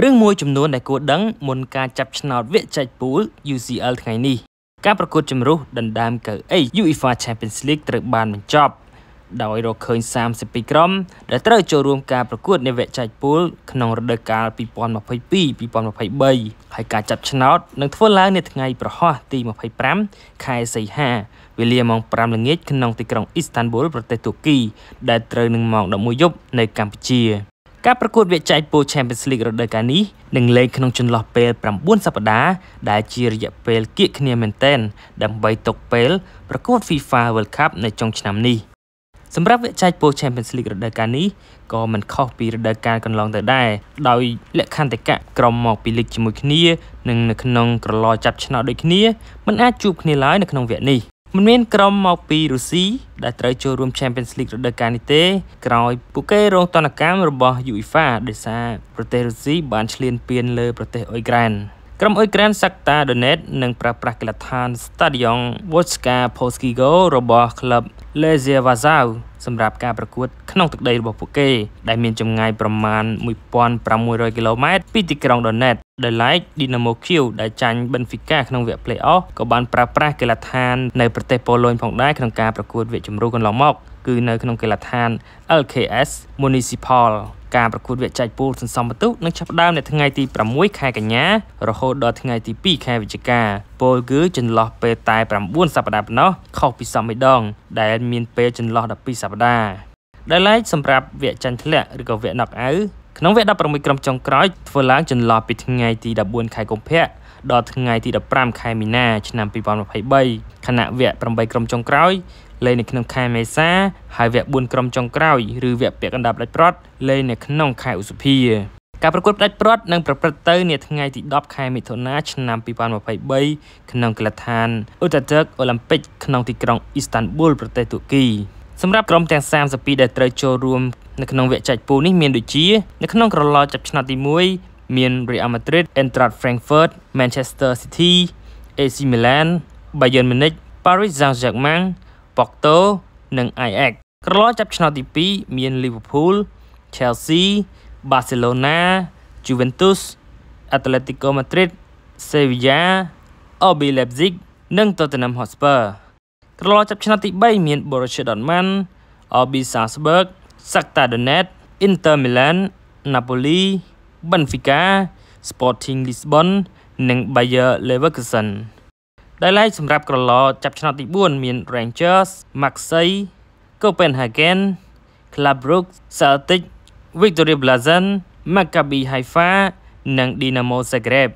រឿងមួយចំនួនដែលគួរដឹងមុនការចាប់ឆ្នោតវគ្គចែកពូល UCL ថ្ងៃនេះការប្រកួតជំរុះដណ្ដើមកៅអី UEFA Champions League ត្រូវបានបញ្ចប់ដោយរកឃើញ32ក្រុមដែលត្រូវចូលរួមការប្រកួតនៃវគ្គចែកពូលក្នុងរដូវកាល2022-2023ហើយការចាប់ឆ្នោតនឹងធ្វើឡើងនៅថ្ងៃប្រហ័សទី25ខែសីហាវេលាម៉ោង5ល្ងាចក្នុងទីក្រុងអ៊ីស្តានប៊ុលប្រទេសទួរគីដែលត្រូវនឹងម៉ោង11យប់នៅកម្ពុជា ការប្រកួតវគ្គចែកពូល Champions League រដូវកាលនេះនឹងលេងក្នុងចន្លោះពេល9សប្តាហ៍ដែលជារយៈពេលគៀកគ្នាមែនទែនដើម្បីទុកពេលប្រកួត FIFA World Cup នៅចុងឆ្នាំនេះសម្រាប់វគ្គចែកពូល Champions League រដូវកាលនេះក៏មិនខុសពីរដូវកាលកន្លងទៅដែរដោយលក្ខន្តិកៈក្រុមមកពីលីកជាមួយគ្នានិងនៅក្នុងក្រឡចាប់ឆ្នោតដូចគ្នាមិនអាចជួបគ្នាឡើយនៅក្នុងវគ្គនេះ មិនមានក្រុមមកពីរុស្ស៊ីដែលត្រូវចូលរួម Champions League រដូវកាលនេះទេក្រោយពួកគេរងទណ្ឌកម្មរបស់ UEFA ដោយសារប្រទេសរុស្ស៊ីបានឈ្លានពានលើប្រទេសអ៊ុយក្រែនក្រុមអ៊ុយក្រែនសាក់តាដូណេតនឹងប្រើប្រាស់កីឡដ្ឋាន Stadion Vodska Polskiego របស់ក្លឹប Legia Warsaw សម្រាប់ការប្រកួតក្នុងទឹកដីរបស់ពួកគេ ដែលមានចម្ងាយប្រមាណ1500គីឡូម៉ែត្រពីទីក្រុង Donetsk ដោយឡែក Dynamo Kiev ដែលចាញ់ Benfica ក្នុងវគ្គ Play-off ក៏បានប្រើប្រាស់កីឡដ្ឋាននៅប្រទេសប៉ូឡូញផងដែរក្នុងការប្រកួតវគ្គជម្រុះកន្លងមកគឺនៅក្នុងកីឡដ្ឋាន LKS Municipal ការប្រកួតវគ្គចែកពូលសន្សំបន្ទុកនឹងចាប់ផ្ដើមនៅថ្ងៃទី6ខែកញ្ញារហូតដល់ថ្ងៃទី2ខែវិច្ឆិកាពលគឺចន្លោះពេលតែ9សប្តាហ៍ប៉ុណ្ណោះខុសពីសមម្ដង ដែលមានពេលចន្លោះ12សប្តាហ៍ដែលឡែកសម្រាប់វគ្គចាញ់ធ្លាក់ឬក៏វគ្គ knock out ក្នុងវគ្គ16ក្រុមចុងក្រោយធ្វើឡើងចន្លោះពីថ្ងៃទី14ខែកុម្ភៈដល់ថ្ងៃទី15ខែមីនាឆ្នាំ2023ខណៈវគ្គ8ក្រុមចុងក្រោយលេងនៅក្នុងខែមេសាហើយវគ្គ4ក្រុមចុងក្រោយឬវគ្គពាក់កណ្ដាប់ដាច់ប្រត់លេងនៅក្នុងខែឧសភាការប្រកួតផ្ដាច់ព្រាត់នឹងប្រព្រឹត្តទៅនាថ្ងៃទី10ខែមិថុនាឆ្នាំ2023ក្នុងកីឡដ្ឋានអ៊ូតាទឹកអូឡ িম্প ពិកក្នុងទីក្រុងអ៊ីស្តានប៊ុលប្រទេសទួរគី សម្រាប់ក្រុមទាំង32ដែលត្រូវចូលរួមនៅក្នុងវគ្គចែកពូលនេះមានដូចជា នៅក្នុងក្រឡចាប់ឆ្នោតទី1មាន Real Madrid, Eintracht Frankfurt, Manchester City, AC Milan, Bayern Munich, Paris Saint-Germain, Porto និង Ajax ក្រឡចាប់ឆ្នោតទី2មាន Liverpool, Chelsea, Barcelona, Juventus, Atletico Madrid, Sevilla, RB Leipzig និង Tottenham Hotspur ក្រឡចាប់ឆ្នោតទី3មាន Borussia Dortmund, RB Salzburg, Shakhtar Donetsk, Inter Milan, Napoli, Benfica, Sporting Lisbon និង Bayer Leverkusen ដែលឡែកសម្រាប់ក្រឡចាប់ឆ្នោតទី4មាន Rangers, Marseille, Copenhagen, Club Brugge, Celtic, Victoria Plzen, Maccabi Haifa និង Dinamo Zagreb